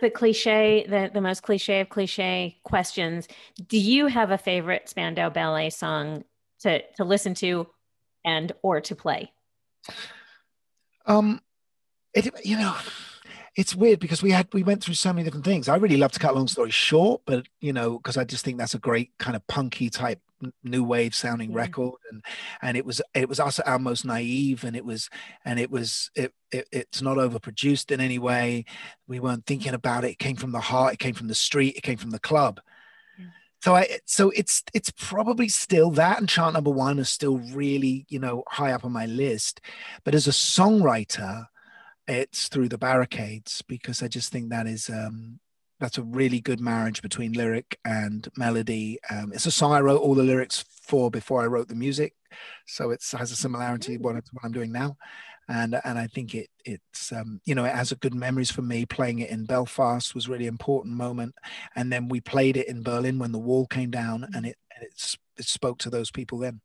the cliche, the, the most cliche of cliche questions. Do you have a favorite Spandau Ballet song to to listen to and or to play? Um, it you know, it's weird because we had we went through so many different things. I really love to cut long story short, but you know, because I just think that's a great kind of punky type new wave sounding yeah. record and and it was it was us our most naive and it was and it was it, it, it's not overproduced in any way. We weren't thinking about it. It came from the heart. It came from the street. It came from the club. So I so it's it's probably still that and Chant number one is still really you know high up on my list, but as a songwriter, it's through the barricades because I just think that is um, that's a really good marriage between lyric and melody. Um, it's a song I wrote all the lyrics for before I wrote the music, so it has a similarity to what, what I'm doing now and and I think it it's um, you know it has a good memories for me. Playing it in Belfast was really important moment, and then we played it in Berlin when the wall came down, and it and it, it spoke to those people then.